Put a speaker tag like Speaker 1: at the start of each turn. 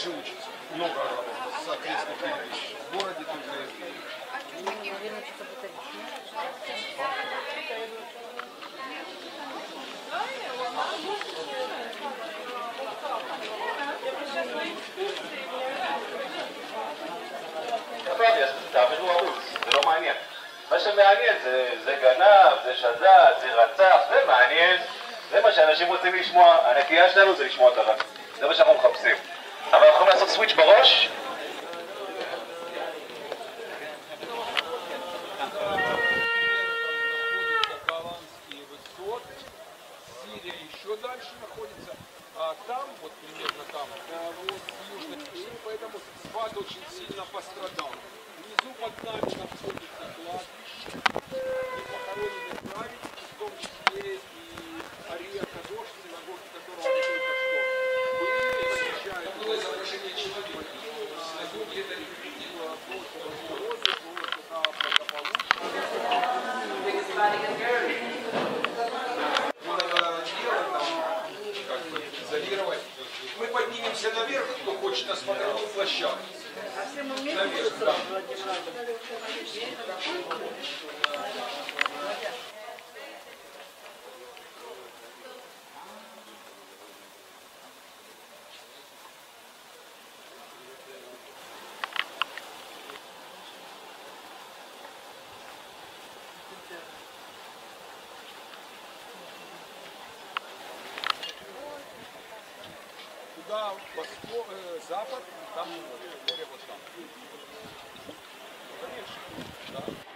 Speaker 1: также учится. Много работает с окрестных жилищ. В городе только и
Speaker 2: אמרתי, אז תעבדו ערוץ, זה לא מעניין. מה שמעניין זה, זה גנב, זה שדד, זה רצח, זה מעניין. זה מה שאנשים רוצים לשמוע. הנטייה שלנו זה לשמוע את הרע. זה מה שאנחנו מחפשים. אבל יכולים לעשות סוויץ' בראש?
Speaker 3: Туда восток, э, запад, там море, море вот там. 감사합니다.